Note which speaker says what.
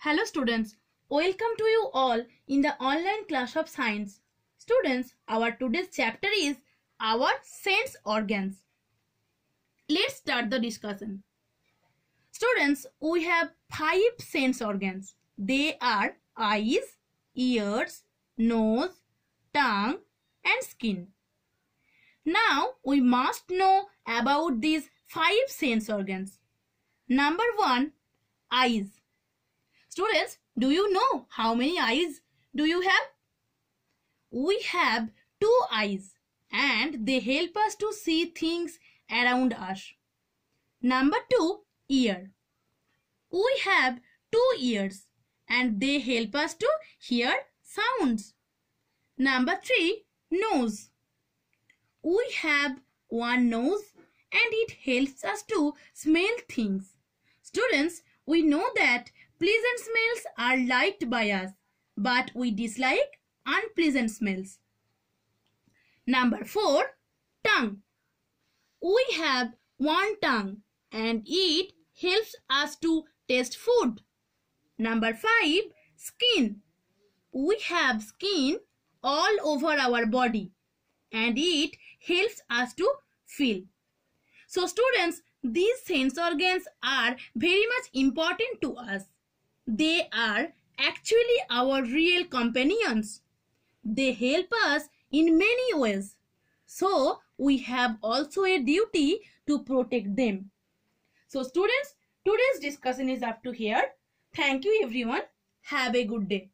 Speaker 1: Hello students, welcome to you all in the online class of science. Students, our today's chapter is our sense organs. Let's start the discussion. Students, we have five sense organs. They are eyes, ears, nose, tongue and skin. Now we must know about these five sense organs. Number one, eyes. Students, do you know how many eyes do you have? We have two eyes and they help us to see things around us. Number two, ear. We have two ears and they help us to hear sounds. Number three, nose. We have one nose and it helps us to smell things. Students, we know that pleasant smells are liked by us, but we dislike unpleasant smells. Number 4. Tongue. We have one tongue and it helps us to taste food. Number 5. Skin. We have skin all over our body and it helps us to feel. So students, these sense organs are very much important to us. They are actually our real companions. They help us in many ways. So we have also a duty to protect them. So students, today's discussion is up to here. Thank you everyone. Have a good day.